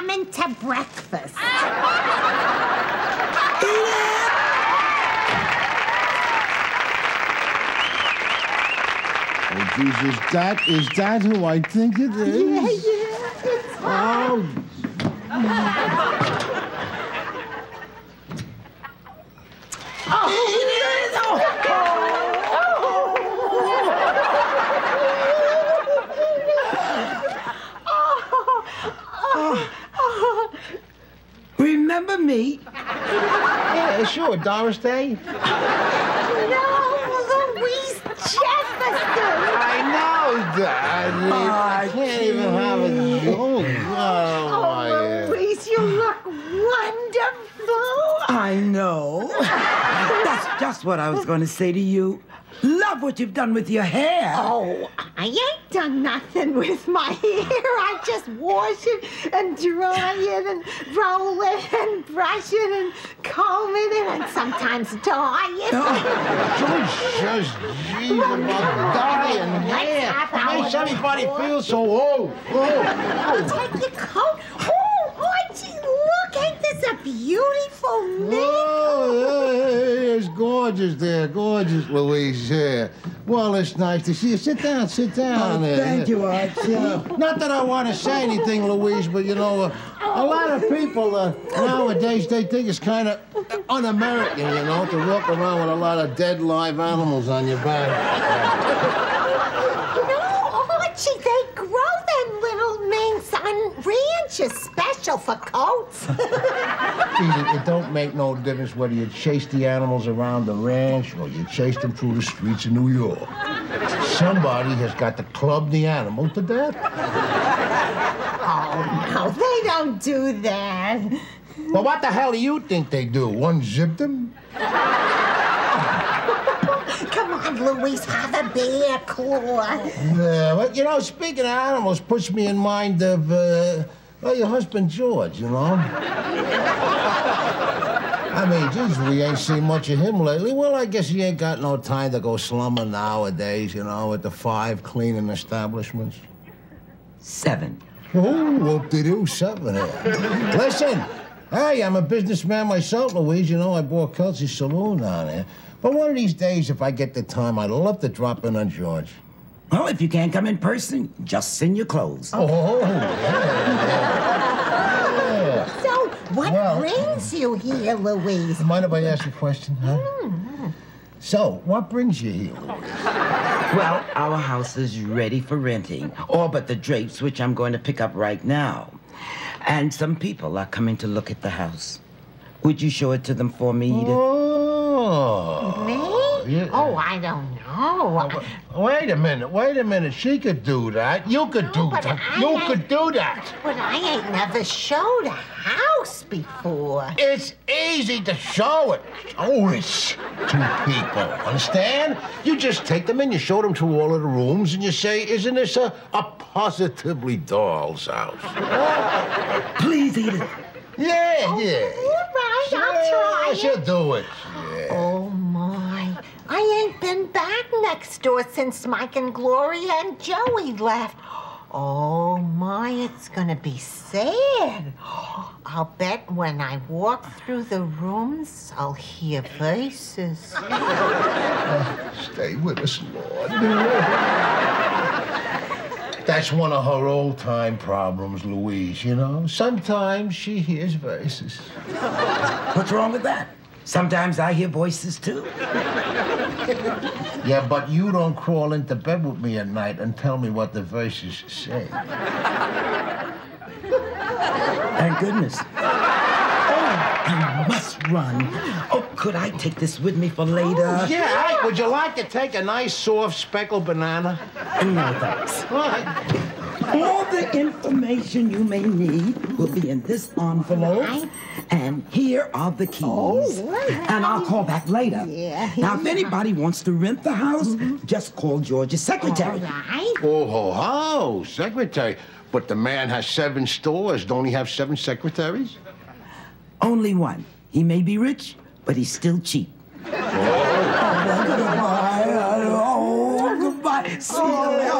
coming to breakfast. Oh, Jesus, that is that who I think it is? Oh, Remember me? yeah, sure, Doris Day. No, Louise Jefferson. I know, Dad. I oh, can't even have a joke. Oh, my Oh, Louise, you look wonderful. I know. That's just what I was going to say to you. Love what you've done with your hair. Oh, I ain't done nothing with my hair. I just wash it and dry it and roll it and brush it and comb it and sometimes dye it. George says, geez, about dying hair. Makes everybody feel so old. Oh, Take your coat. Oh, Archie, look, ain't this a beautiful man? Oh, yeah, it's gorgeous there, gorgeous, Louise. Yeah. Well, it's nice to see you. Sit down, sit down. Oh, there. thank you, Archie. Yeah. Not that I want to say anything, Louise, but you know, uh, a lot of people uh, nowadays they think it's kind of un-American, you know, to walk around with a lot of dead live animals on your back. No, Archie, they grow them little minks on ranches special for coats. it, it don't make no difference whether you chase the animals around the ranch or you chase them through the streets of New York. Somebody has got to club the animal to death. oh, no, they don't do that. Well, what the hell do you think they do? One Unzip them? Come on, Louise, have a bear claw. Yeah, well, you know, speaking of animals, puts me in mind of, uh, well, your husband George, you know? I mean, geez, we ain't seen much of him lately. Well, I guess he ain't got no time to go slumming nowadays, you know, at the five cleaning establishments. Seven. Oh, whoop-de-doo, seven here. Listen, hey, I'm a businessman myself, Louise. You know, I bought Kelsey's saloon down there. But one of these days, if I get the time, I'd love to drop in on George. Well, if you can't come in person, just send your clothes. Oh, yeah. So, what Well- brings you here, Louise? Mind if I ask you a question, huh? Mm-hmm. So, what brings you here? Well, our house is ready for renting, all but the drapes, which I'm going to pick up right now. And some people are coming to look at the house. Would you show it to them for me, Edith? Oh. Me? Yeah. Oh, I don't know. Wait a minute, wait a minute. She could do that. You could do that. I You could do that. But I ain't never showed a house before. It's easy to show it. Oh, show it to people. Understand? You just take them in, you show them to all of the rooms, and you say, Isn't this a, a positively doll's house? Please, Edith. Yeah, oh, All yeah. right, I'll Yeah, try she'll it. do it. My. I ain't been back next door since Mike and Gloria and Joey left. Oh, my, it's gonna be sad. I'll bet when I walk through the rooms, I'll hear voices. Stay with us, Lord. That's one of her old time problems, Louise, you know? Sometimes she hears voices. What's wrong with that? Sometimes I hear voices too. Yeah, but you don't crawl into bed with me at night and tell me what the voices say. Thank goodness. Oh, I must run. Oh, could I take this with me for later? Oh, yeah, Ike, would you like to take a nice, soft, speckled banana? No, thanks. What? All the information you may need will be in this envelope. And here are the keys. Oh, and I'll call back later. Yeah. Now, if anybody wants to rent the house, just call George's secretary. right. Oh, ho, ho, secretary. But the man has seven stores. Don't he have seven secretaries? Only one. He may be rich, but he's still cheap. Oh, goodbye. Oh, goodbye. See you